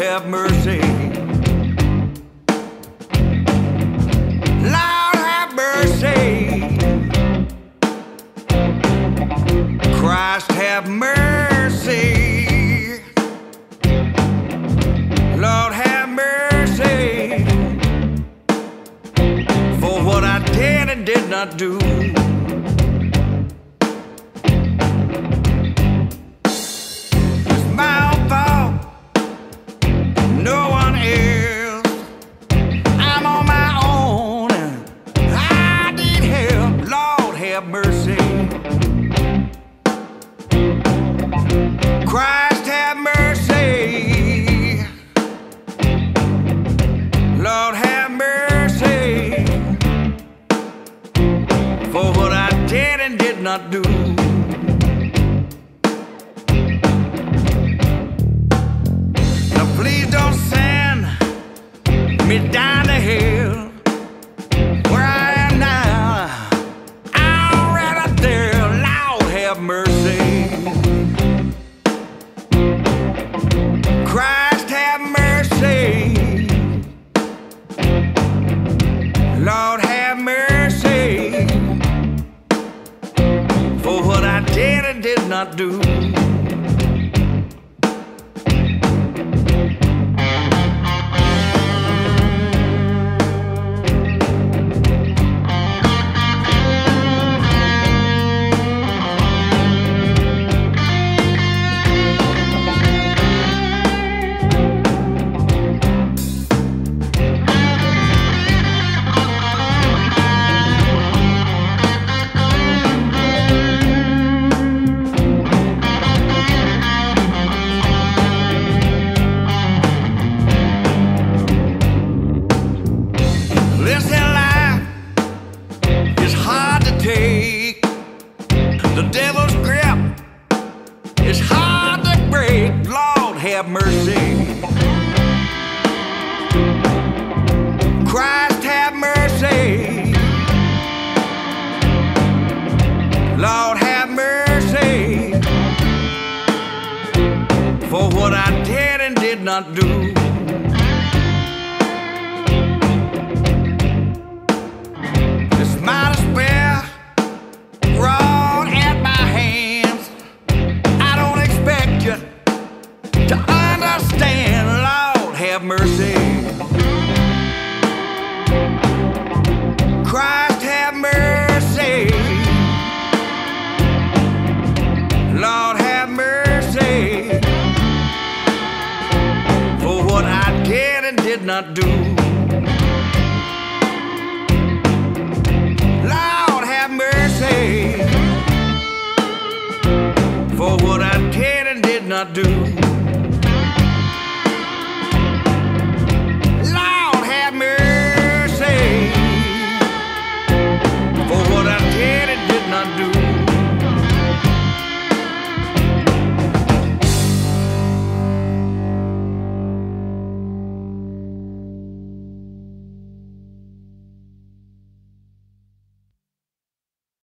have mercy. Lord have mercy. Christ have mercy. Lord have mercy for what I did and did not do. Have mercy. Christ have mercy. Lord have mercy for what I did and did not do. Not do. Have mercy. Christ, have mercy. Lord, have mercy for what I did and did not do. Christ, have mercy. Lord, have mercy for what I did and did not do. Lord have mercy for what I did and did not do.